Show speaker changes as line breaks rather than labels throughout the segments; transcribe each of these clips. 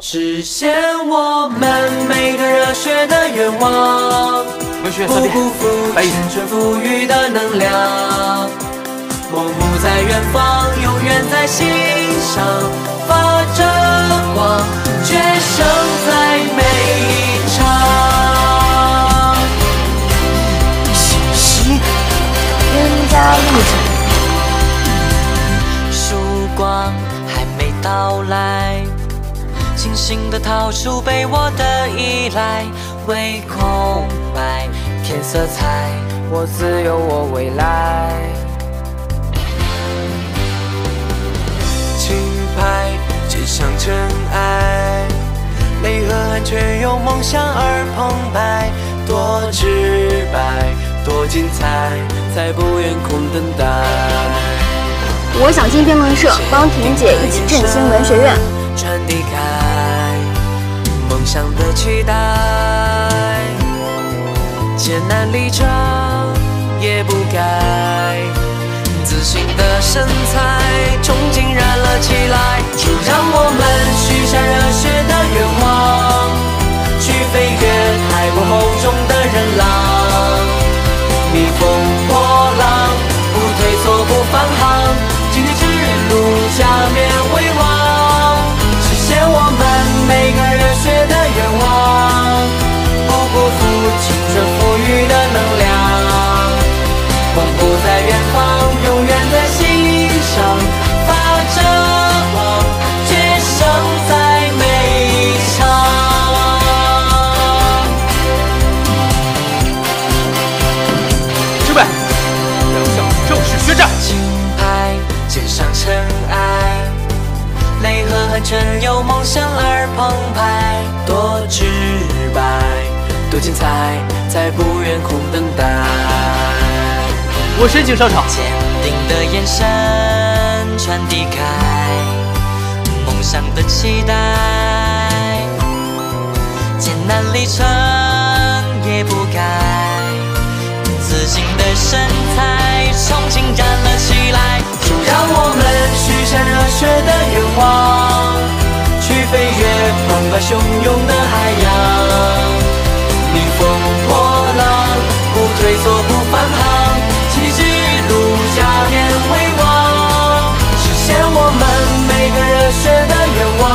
实现我们每个热血的愿望，不辜负青春赋予的能量。梦不在远方，永远在心上，发着光，决胜在每一场。
信息，冤家路
上，曙光还没到来。清醒的桃树被我的依赖为空白添色彩，我自有我未来。
轻拍肩上尘埃，泪和汗却有梦想而澎湃，多直白，多精彩，再不愿空等待。
我想进辩论社，帮婷姐一起振兴文学院。
传递开梦想的期待，艰难历程也不改，自信的身材，憧憬燃了起来，就让我们许下热血。上尘埃。泪和汗全由梦想而澎湃，多直白，多精彩，才不愿空等待。
我申请上场。
坚定的眼神传递开梦想的期待，艰难历程也不改，自信的身材，憧憬汹涌的海洋，逆风破浪，不退缩不返航，奇迹之路加冕辉煌，实现我们每个热血的愿望，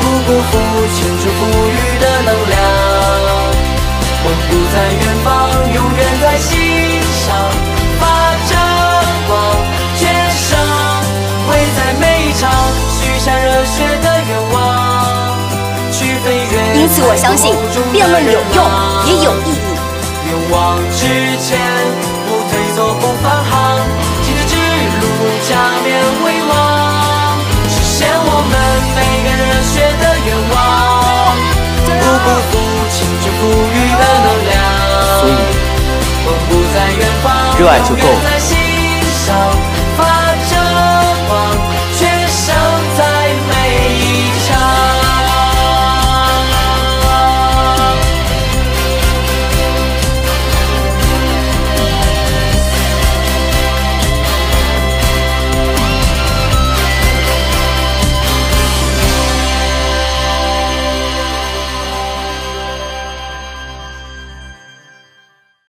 不辜负青春赋予的能量，梦不在远方，永远在心上。
因此，我相信辩论有用，也有意义。
勇往直前，不退缩，不返航，今天之路加冕实现我们每个热血的愿望，不辜负青春赋予的能量。
所以，
梦不在远方，
热爱就够了。